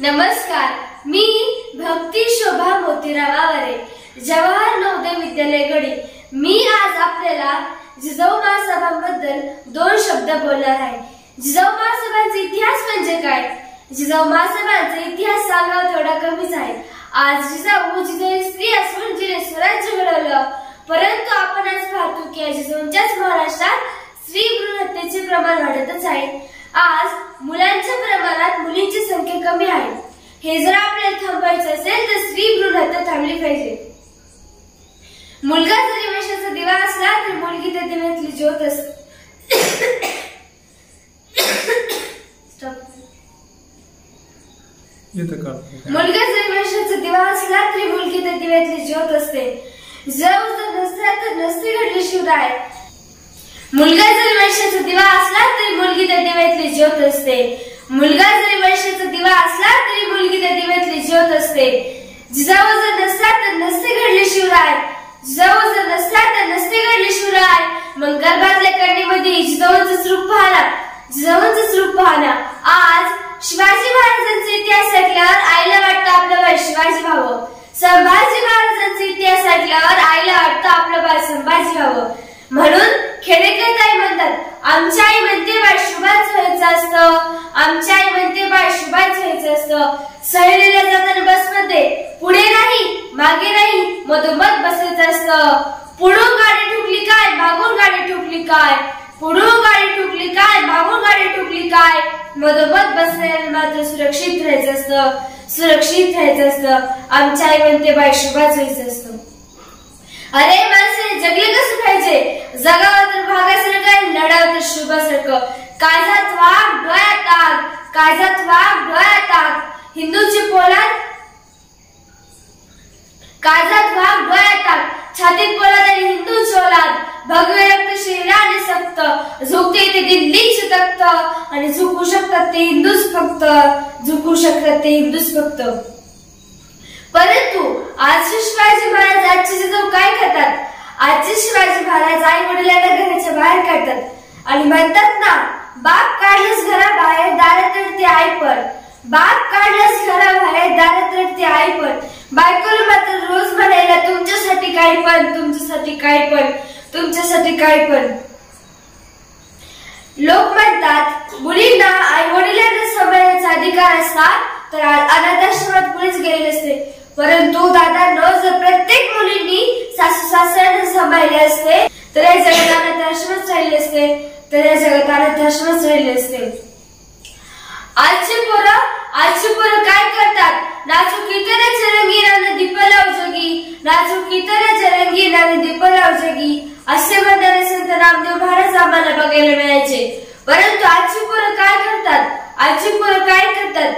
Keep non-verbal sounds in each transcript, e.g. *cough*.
नमस्कार मी भक्ती शोभा मोतीराव आवारे जवाहर नवोदय विद्यालय गडी. मी आज आपल्याला जिजाऊ महासभांबद्दल दोन शब्द बोलणार आहे. जिजाऊ महासभांचा इतिहास म्हणजे काय? जिजाऊ महासभांचा इतिहास सांगावा थोडा कमीच आहे. आज जिजाऊ जिथे स्त्री असून जिने स्वराज्य घडवलं. परंतु आपण आज पाहतो की जिजाऊंच्याच महाराष्ट्रात स्त्री भ्रूण हत्येचे प्रमाण वाढतच आहे. आज मुलांच्या प्रमाणात मुलींची संख्या कमी आहे. हे जर आपल्याला थांबायचं असेल तर स्त्री भ्रूण हत्या थांबली पाहिजे. मुलगा जरी वैशाचा दिवा असला तरी मुलगी त्या दिव्यातली ज्योत असते *coughs* मुलगा जरी वैशाचा दिवा असला तरी मुलगी त्या दिव्यातली ज्योत असते. जर नसला तर नसते घडली शिवराय. मुलगा जरी वर्षाचा दिवा असला तरी मुलगी त्या दिव्यातली ज्योत असते. मुलगा जरी वर्षाचा दिवा असला तरी मुलगी त्या दिव्यातली ज्योत असते. जिजाऊ जर नसला तर नसते घडले शिवराय. जिजाऊ जर नसला तर नसते घडले शिवराय. मग गर्भातल्या करणीमध्ये जिजाऊंच रूप पाहला जिजाऊंच रूप पाहला आज शिवाजी महाराजांचा इतिहास ऐकल्यावर आईला वाटतं आपलं बाळ शिवाजी भाऊ संभाजी महाराजांचा इतिहास ऐकल्यावर आईला वाटतं आपलं बाळ संभाजी व्हावं म्हणून खेडेकर ताई आमच्या आई म्हणते बाळ शुभाच व्हायचं असतं. आमच्या आई म्हणते बाळ शुभाच व्हायचं असतं. सहलीला जाताना बसमध्ये पुढे नाही मागे नाही मधोमध बसायचं असतं. पुढून गाडी ठुकली काय मागून गाडी ठुकली काय? पुढून गाडी ठुकली काय मागून गाडी ठुकली काय? मधोमध बसण्याला मात्र सुरक्षित राहायचं असतं. सुरक्षित राहायचं असतं. आमच्या आई म्हणते बाय शुभाच व्हायचं असतं. अरे माणसे जगले कसं पाहिजे? जगावं तर भागासारखं आणि लढावं तर शुभासारखं काळजात वाघ डोळ्यात आग काळजात वाघ डोळ्यात आग हिंदूची पोलाद? काळजात वाघ डोळ्यात आग छातीत पोलाद आणि हिंदू चोलाद भगवे रक्त आणि सक्त. झोकते ते दिल्लीच तक्त आणि झुकू शकतात ते हिंदूच फक्त. झुकू शकतात ते हिंदूच फक्त. परंतु आजचे शिवाजी महाराज आजचे जिजाऊ काय करतात? आजचे शिवाजी महाराज आई वडिलांना घराच्या बाहेर काढतात. आणि म्हणतात ना बाप काढलंच घराबाहेर दारात रडते आई पण. बाप काढलंच घराबाहेर दारात रडते आई पण. बायकोला मात्र रोज म्हणायला तुमच्यासाठी काय पण तुमच्यासाठी काय पण तुमच्यासाठी काय पण. लोक म्हणतात मुलींना आई वडिलांना सांभाळण्याचा अधिकार असता तर अनाथाश्रमात कुणीच गेले असते. परंतु दादांनो जर प्रत्येक मुलींनी सासू सासऱ्यांना सांभाळले असते तर या जगात अनाथाश्रमच राहिले असते तर या जगात अनाथाश्रमच राहिले असते. आजचे पोरं आजचे पोरं काय करतात? नाचू कितऱ्याच्या रंगीनाने दीप लाव जगी नाचू चरंगी रंगीनाने दीप लाव जगी असे म्हणणारे संत रामदेव महाराज आम्हाला बघायला मिळायचे. परंतु आजची पोरं काय करतात? आजची पोरं काय करतात?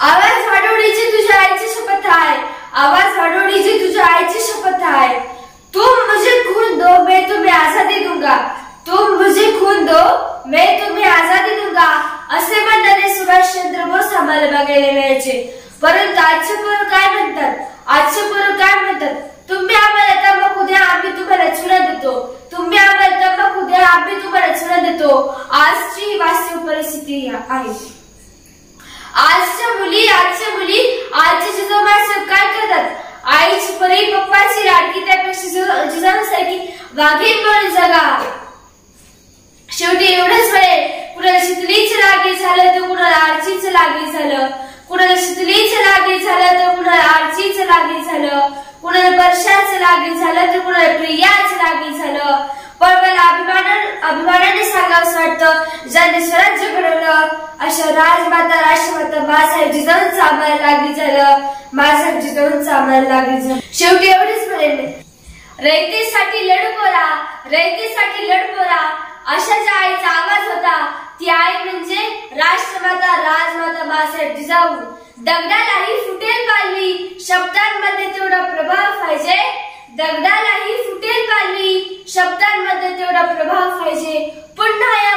आवाज वाढवण्याची तुझ्या आईची शपथ आहे. आवाज वाढवण्याची तुझ्या आईची शपथ आहे. तुम मुझे खून दो मैं तुम्हें आजादी दूंगा. तुम मुझे खून दो मैं तुम्हें आजादी दूंगा. असे म्हणणारे सुभाषचंद्र बोस आम्हाला बघायला मिळायचे. परंतु आजचे पोरं काय म्हणतात? आजचे पोरं काय म्हणतात? तुम्ही आम्हाला तंबाखू द्या आम्ही तुम्हाला चुना देतो. तुम्ही आम्हाला तंबाखू द्या आम्ही तुम्हाला चुना देतो. आजची वास्तव परिस्थिती आहे आजच्या मुली आजच्या मुली आजचे जिजाऊ साहेब काय करतात आईची परी पप्पाची लाडकी त्यापेक्षा जिजा- जिजाऊसारखी वाघीण पण जगा. शेवटी एवढंच वेळ कुणाला शितलीच रागी झालं तर कुणाला आरचीच लागी झालं. कुणाला शितलीच रागी झालं तर कुणाला आरचीच लागी झालं. कुणाला वर्षाच लागी झालं तर कुणाला प्रियाच लागी झालं. पण मला अभिमानाने अभिमानाने सांगावं वाटतं ज्यांनी स्वराज्य घडवलं अशा राजमाता राष्ट्रमाता बाळासाहेब जिजाऊंचं आम्हाला लागली झालं. बाळासाहेब जिजाऊंचं आम्हाला लागली झालं. शेवटी एवढेच म्हणेन रयतेसाठी लढपोरा रयतेसाठी लढपोरा अशा ज्या आईचा आवाज होता ती आई म्हणजे राष्ट्रमाता राजमाता बाळासाहेब जिजाऊ. दगडालाही फुटेल पालवी शब्दांमध्ये तेवढा प्रभाव पाहिजे. दगडालाही फुटेल पालवी शब्दांमध्ये तेवढा प्रभाव पाहिजे. पुन्हा